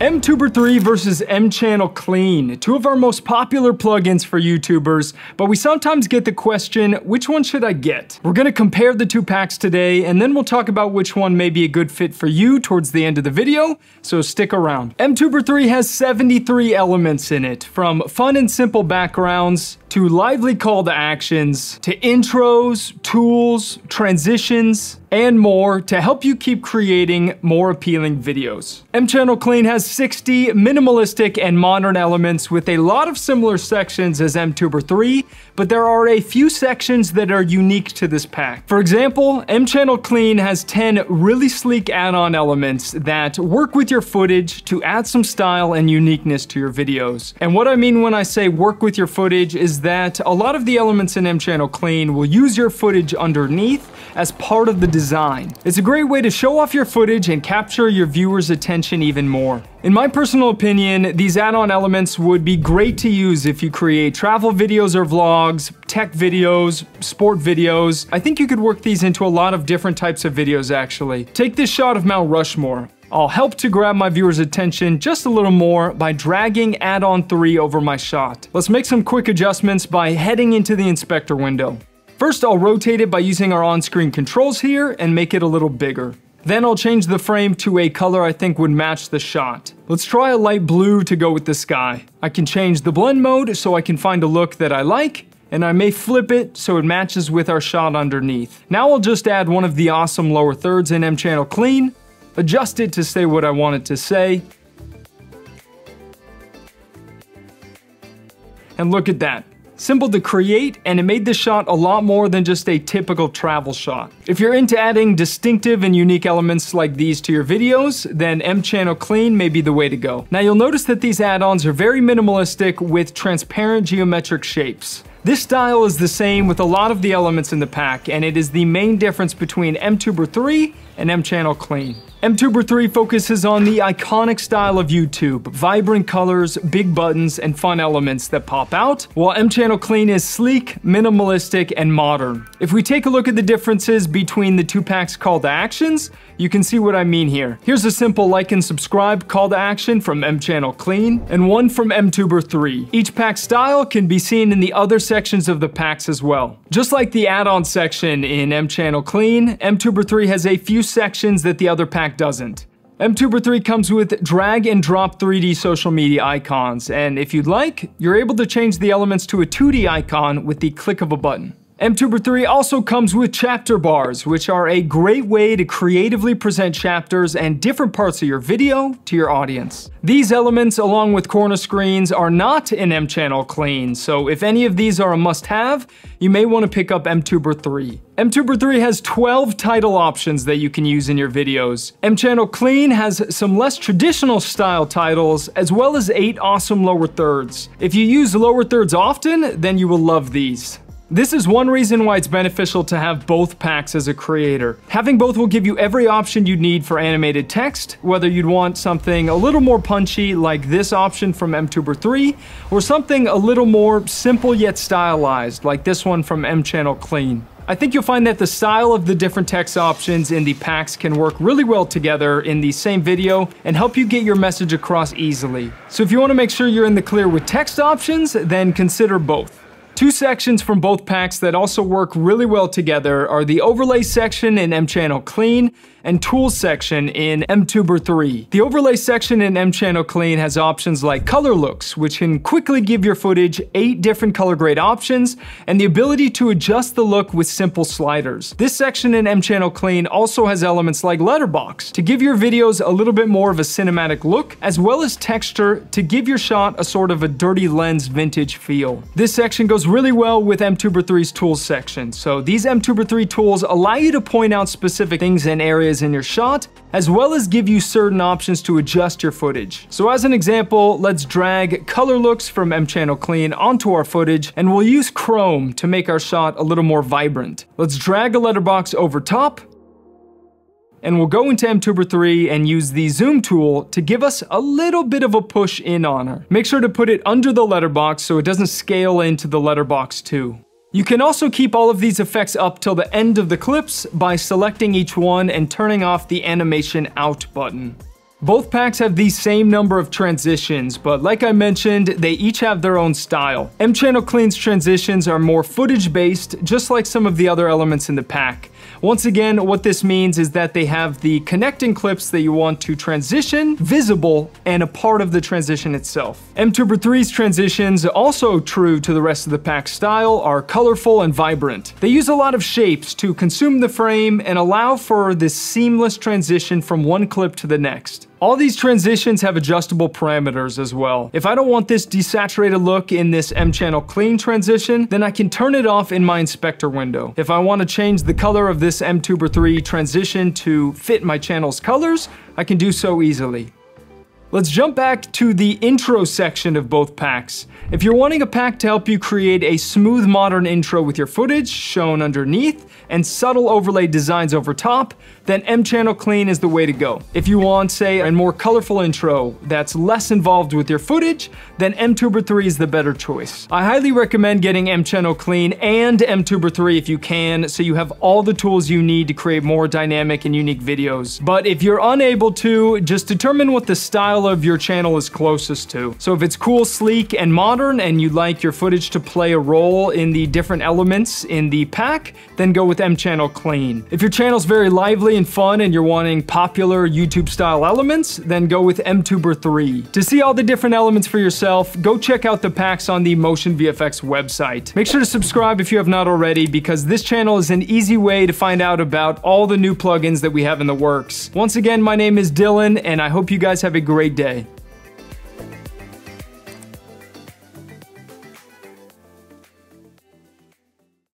MTuber 3 versus mChannel Clean, two of our most popular plugins for YouTubers, but we sometimes get the question, which one should I get? We're gonna compare the two packs today, and then we'll talk about which one may be a good fit for you towards the end of the video, so stick around. MTuber 3 has 73 elements in it, from fun and simple backgrounds, to lively call to actions, to intros, tools, transitions, and more to help you keep creating more appealing videos. M-Channel Clean has 60 minimalistic and modern elements with a lot of similar sections as MTuber 3, but there are a few sections that are unique to this pack. For example, M-Channel Clean has 10 really sleek add-on elements that work with your footage to add some style and uniqueness to your videos. And what I mean when I say work with your footage is that a lot of the elements in M-Channel Clean will use your footage underneath as part of the design. It's a great way to show off your footage and capture your viewers' attention even more. In my personal opinion, these add-on elements would be great to use if you create travel videos or vlogs, tech videos, sport videos. I think you could work these into a lot of different types of videos actually. Take this shot of Mount Rushmore. I'll help to grab my viewer's attention just a little more by dragging add-on 3 over my shot. Let's make some quick adjustments by heading into the inspector window. First, I'll rotate it by using our on-screen controls here and make it a little bigger. Then I'll change the frame to a color I think would match the shot. Let's try a light blue to go with the sky. I can change the blend mode so I can find a look that I like, and I may flip it so it matches with our shot underneath. Now I'll just add one of the awesome lower thirds in M-Channel Clean, adjust it to say what I want it to say, and look at that. Simple to create, and it made this shot a lot more than just a typical travel shot. If you're into adding distinctive and unique elements like these to your videos, then M-Channel Clean may be the way to go. Now you'll notice that these add-ons are very minimalistic with transparent geometric shapes. This style is the same with a lot of the elements in the pack, and it is the main difference between MTuber 3 and M-Channel Clean. MTuber 3 focuses on the iconic style of YouTube, vibrant colors, big buttons, and fun elements that pop out, while mChannel Clean is sleek, minimalistic, and modern. If we take a look at the differences between the two packs' call to actions, you can see what I mean here. Here's a simple like and subscribe call to action from mChannel Clean, and one from MTuber 3. Each pack style can be seen in the other sections of the packs as well. Just like the add-on section in mChannel Clean, MTuber 3 has a few sections that the other pack doesn't. MTuber 3 comes with drag and drop 3D social media icons, and if you'd like, you're able to change the elements to a 2D icon with the click of a button. MTuber 3 also comes with chapter bars, which are a great way to creatively present chapters and different parts of your video to your audience. These elements, along with corner screens, are not in M-Channel Clean, so if any of these are a must-have, you may want to pick up MTuber 3. MTuber 3 has 12 title options that you can use in your videos. M-Channel Clean has some less traditional style titles, as well as 8 awesome lower thirds. If you use lower thirds often, then you will love these. This is one reason why it's beneficial to have both packs as a creator. Having both will give you every option you'd need for animated text, whether you'd want something a little more punchy like this option from MTuber 3, or something a little more simple yet stylized like this one from mChannel Clean. I think you'll find that the style of the different text options in the packs can work really well together in the same video and help you get your message across easily. So if you want to make sure you're in the clear with text options, then consider both. Two sections from both packs that also work really well together are the overlay section in M-Channel Clean and Tools section in MTuber 3. The overlay section in M-Channel Clean has options like color looks, which can quickly give your footage 8 different color grade options, and the ability to adjust the look with simple sliders. This section in M-Channel Clean also has elements like letterbox to give your videos a little bit more of a cinematic look, as well as texture to give your shot a sort of a dirty lens vintage feel. This section goes really well with MTuber 3's tools section, so these MTuber 3 tools allow you to point out specific things and areas in your shot, as well as give you certain options to adjust your footage. So as an example, let's drag color looks from mChannel Clean onto our footage, and we'll use Chrome to make our shot a little more vibrant. Let's drag a letterbox over top, and we'll go into MTuber 3 and use the zoom tool to give us a little bit of a push in on her. Make sure to put it under the letterbox so it doesn't scale into the letterbox too. You can also keep all of these effects up till the end of the clips by selecting each one and turning off the animation out button. Both packs have the same number of transitions, but like I mentioned, they each have their own style. M-Channel Clean's transitions are more footage based, just like some of the other elements in the pack. Once again, what this means is that they have the connecting clips that you want to transition visible and a part of the transition itself. MTuber 3's transitions, also true to the rest of the pack style, are colorful and vibrant. They use a lot of shapes to consume the frame and allow for this seamless transition from one clip to the next. All these transitions have adjustable parameters as well. If I don't want this desaturated look in this M-channel clean transition, then I can turn it off in my inspector window. If I want to change the color of this MTuber 3 transition to fit my channel's colors, I can do so easily. Let's jump back to the intro section of both packs. If you're wanting a pack to help you create a smooth modern intro with your footage shown underneath and subtle overlay designs over top, then M-Channel Clean is the way to go. If you want, say, a more colorful intro that's less involved with your footage, then MTuber 3 is the better choice. I highly recommend getting M-Channel Clean and MTuber 3 if you can, so you have all the tools you need to create more dynamic and unique videos. But if you're unable to, just determine what the style of your channel is closest to. So if it's cool, sleek, and modern, and you'd like your footage to play a role in the different elements in the pack, then go with M-Channel Clean. If your channel's very lively and fun and you're wanting popular YouTube style elements, then go with MTuber 3. To see all the different elements for yourself, go check out the packs on the Motion VFX website. Make sure to subscribe if you have not already because this channel is an easy way to find out about all the new plugins that we have in the works. Once again, my name is Dylan and I hope you guys have a great day.